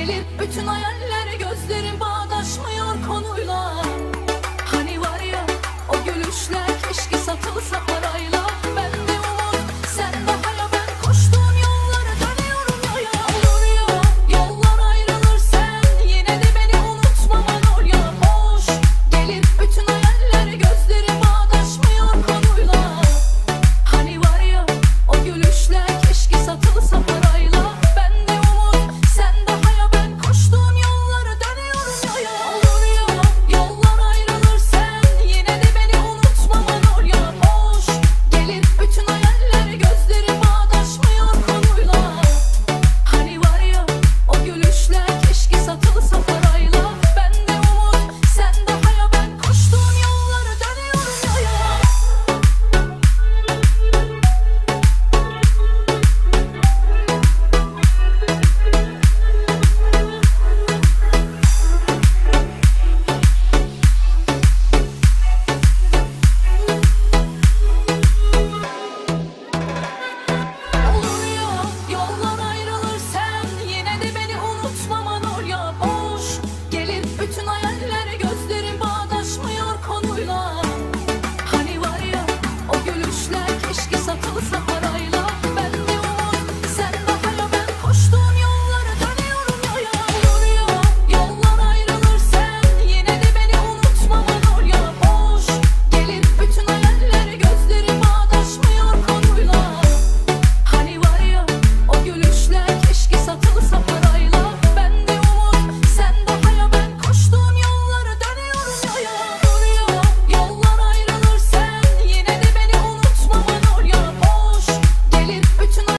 gelir Bütün hayaller gözlerim bağlı